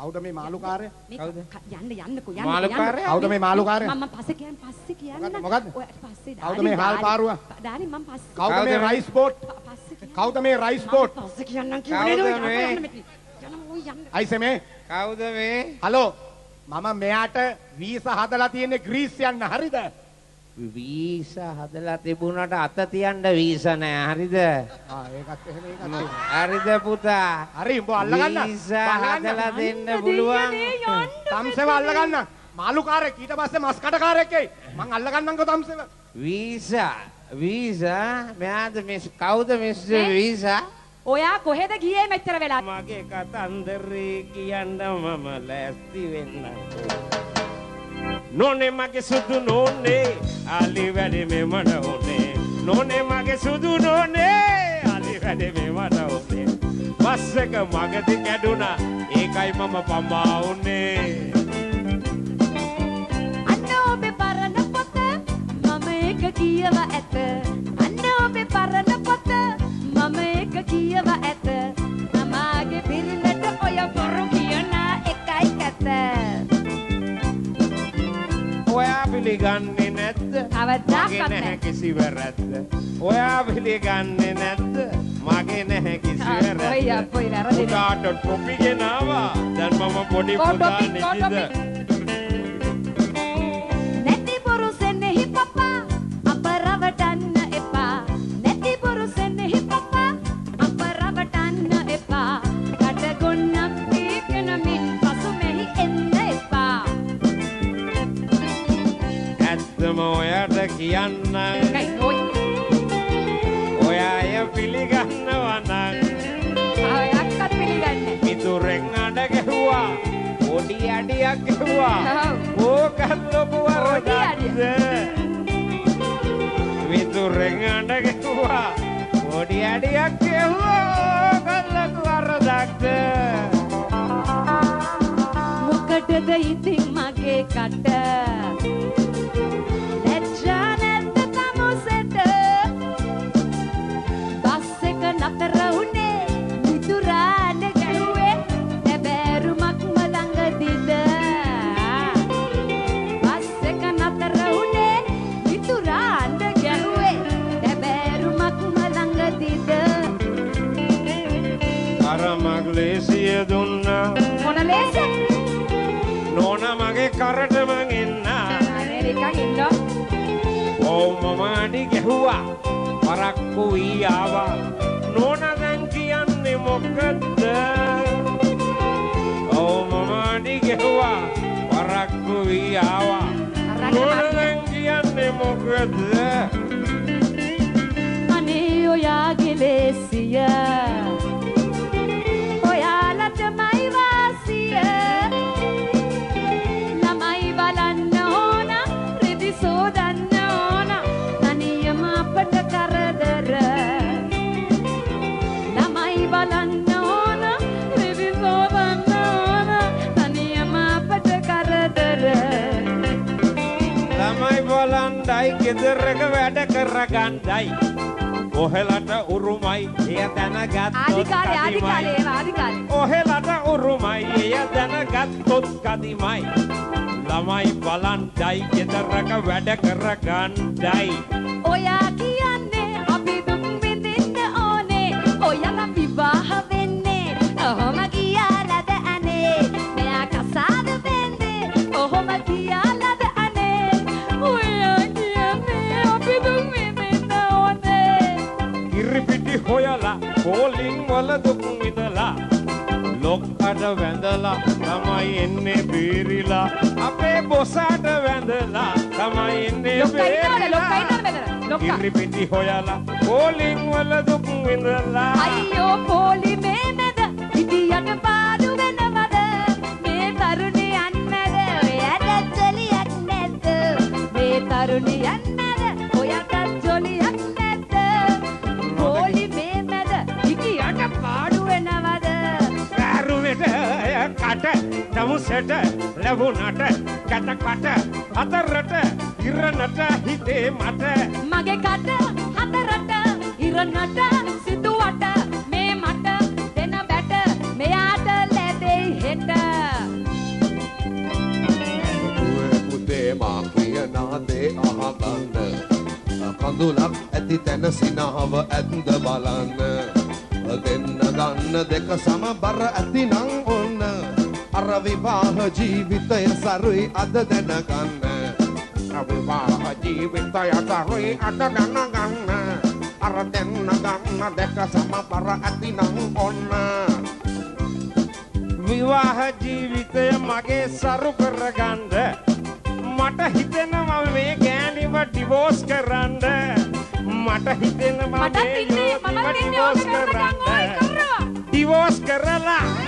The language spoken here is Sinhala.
කවුද මේ මාළුකාරය? කවුද? යන්න යන්නකෝ යන්න මාළුකාරයා? කවුද මේ මාළුකාරය? මම පස්සේ කියන්න පස්සේ කියන්න මොකද්ද? ඔයාට පස්සේ කවුද මේ හාල් පාරුවා? ඩානි මම පස්සේ කවුද කවුද මේ? Rice boat? පස්සේ කියන්න කවුද මේ රයිස් බෝට්? පස්සේ කියන්නම් කවුද කිව්වේ මේ? යන්න මෙතන යන්න ඔය යන්න අයිසේ මේ කවුද මේ? හලෝ මම මෙයාට වීසා හදලා තියෙන්නේ ග්‍රීස් යන්න හරිද? වීසා හදලා තිබුණාට අත තියන්න වීසා නෑ හරිද? ආ ඒකත් එහෙම ඒකත්. හරිද පුතා? හරි උඹ අල්ලගන්න. වීසා. හදලා දෙන්න පුළුවන්. තම්සෙව අල්ලගන්න. මාළුකාරයෙක් ඊට පස්සේ මස් කඩකාරයෙක් එයි. මං අල්ලගන්නම්කෝ තම්සෙව. වීසා වීසා මෙයාද මිස් කවුද ඈ? වීසා? ඔයා කොහෙද ගියේ මෙච්චර වෙලා මගේ කතන්දරේ කියන්න මම ලෑස්ති වෙන්න. නොනේ මගේ සුදු නොනේ අලි වැඩි මෙමට ඕනේ. නොනේ මගේ සුදු නොනේ අලි වැඩි මෙමට ඕනේ. බස් එක මගදී කැඩුනා ඒකයි මම පමා උනේ. පිළිගන්නේ නැද්ද? කවදාවත් නැහැ. කිසි වැරැද්ද. ඔයා පිළිගන්නේ නැද්ද? මගේ නැහැ කිසි ආ, ඔය වැරැද්ද. අපොයි වැරදිනේ. පුතාට ටොපි ගෙනාවා. දැන් මම පොඩි පුතා නිදිද? ඇත්තම ඔයාට කියන්න කයි ඔයි ඔයාය පිළිගන්නවා නම් ආයක්කත් පිළිගන්නේ මිතුරෙන් අඩ ගැහුවා පොඩි අඩියක් ගැහුවා. ඕකත් ලොකු වරදක්ද මිතුරෙන් අඩ ගැහුවා පොඩි අඩියක් ගැහුවා දුන්නා. මොන ලේසෙ? නෝන මගේ කරටම එන්නා අනේ නිකන් ඉන්න ඔව් මම අඩි ගැහුවා. පරක්කු වී ආවා. නෝන දැන් කියන්නේ මොකද්ද? ඔව් මම අඩි ගැහුවා. පරක්කු වී ආවා. නෝන දැන් කියන්නේ මොකද්ද? අනේ ඔයාගේ ලේසිය ගෙදරක වැඩ කරගණ්ඩයි ඔහෙලට උරුමයි එය දැනගත් ඔහෙලට උරුමයි එය දැනගත්තොත් කදිමයි. ළමයි බලන්ඩයි ගෙදරක වැඩ කරගණ්ඩයි ඔයා වල දුක් විඳලා ලොක්කට වැඳලා තමයි එන්නේ බීරිලා. අපේ බොසාට වැඳලා තමයි එන්නේ ලොක්කා ඉන්නවද ලොක්කා බේරිලා. ඉන්නවද මෙතන ලොක්කා කිරිපිටි හොයලා කෝලිං වල දුක් විඳලා. අයියෝ පොලි මේ මැද හිටියට පාඩු වෙනවද? මේ තරුණියන් මැද ඔයාට ජොලියක් නැද්ද? මේ තරුණියන් කට තමුසට ලැබුණට කැතකට අතරට ඉරණට හිතේ මට. මගේ කට හතරට ඉරණට සිතුවට මේ මට දෙන බැට මෙයාට ලැබෙයි හෙට. පුතේ මා ප්‍රිය නාදේ අහගන්න කඳුලක් ඇති තැන සිනහව ඇත්ද බලන්න. දෙන්න ගන්න දෙක සමබර ඇතිනං ඔන්න අර විවාහ ජීවිතය සරුයි අද දැනගන්න. අවිවාහ ජීවිතය සරුයි අද දැනගන්න. අර දෙන්න ගන්න දෙක සමබර ඇතිනම් ඔන්න. විවාහ ජීවිතය මගේ සරු කරගන්න. මට හිතෙනවා මේ ගෑනිව ඩිවෝස් කරන්න. මට හිතෙනවා මටත් මේ ඉන්නේ මමත් ඉන්නේ ඕක ඩිවෝස් කරපන්